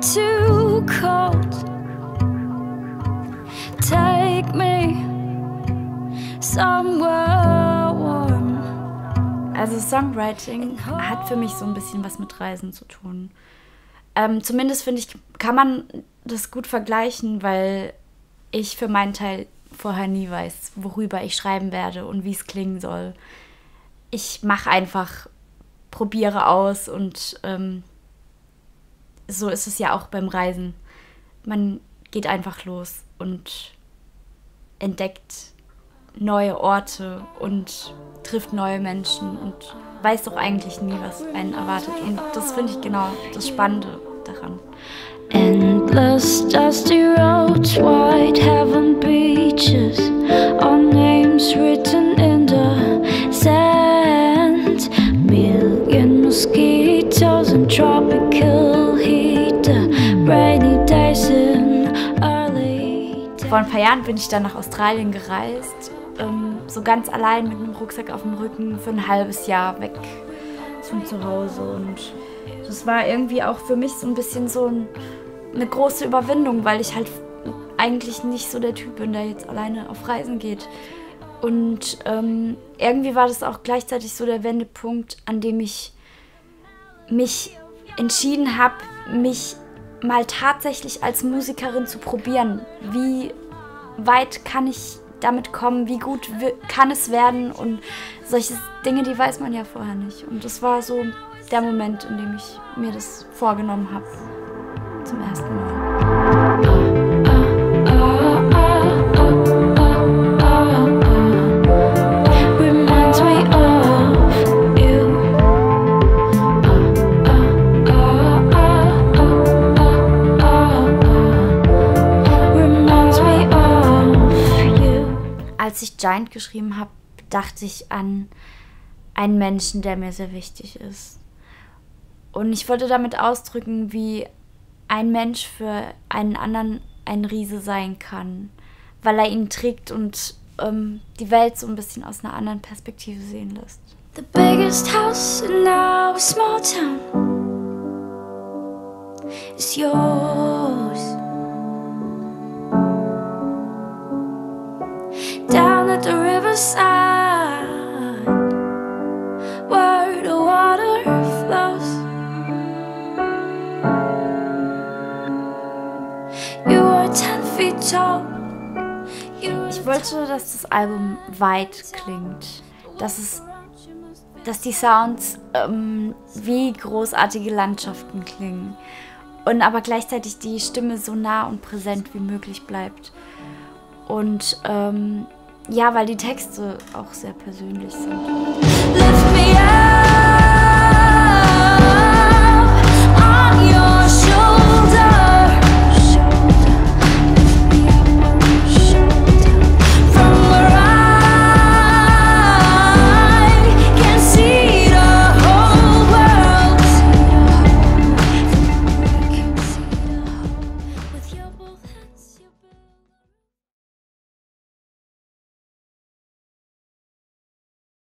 too cold. Take me somewhere warm. Also Songwriting hat für mich so ein bisschen was mit Reisen zu tun. Ähm, zumindest finde ich, kann man das gut vergleichen, weil ich für meinen Teil vorher nie weiß, worüber ich schreiben werde und wie es klingen soll. Ich mache einfach, probiere aus und ähm, so ist es ja auch beim Reisen. Man geht einfach los und entdeckt neue Orte und trifft neue Menschen und weiß doch eigentlich nie, was einen erwartet. Und das finde ich genau das Spannende daran. Endless dusty roads, white heaven beaches, our names written in the sand. Million mosquitoes and tropical heat, Vor ein paar Jahren bin ich dann nach Australien gereist, ähm, so ganz allein mit einem Rucksack auf dem Rücken für ein halbes Jahr weg von zu Hause. Und das war irgendwie auch für mich so ein bisschen so ein, eine große Überwindung, weil ich halt eigentlich nicht so der Typ bin, der jetzt alleine auf Reisen geht. Und ähm, irgendwie war das auch gleichzeitig so der Wendepunkt, an dem ich mich entschieden habe, mich mal tatsächlich als Musikerin zu probieren. Wie weit kann ich damit kommen? Wie gut kann es werden? Und solche Dinge, die weiß man ja vorher nicht. Und das war so der Moment, in dem ich mir das vorgenommen habe. Zum ersten Mal. Giant geschrieben habe, dachte ich an einen Menschen, der mir sehr wichtig ist. Und ich wollte damit ausdrücken, wie ein Mensch für einen anderen ein Riese sein kann, weil er ihn trägt und ähm, die Welt so ein bisschen aus einer anderen Perspektive sehen lässt. The biggest house in our small town is yours. Ich wollte, dass das Album weit klingt, dass es, dass die Sounds ähm, wie großartige Landschaften klingen. Und aber gleichzeitig die Stimme so nah und präsent wie möglich bleibt. Und ähm, ja, weil die Texte auch sehr persönlich sind.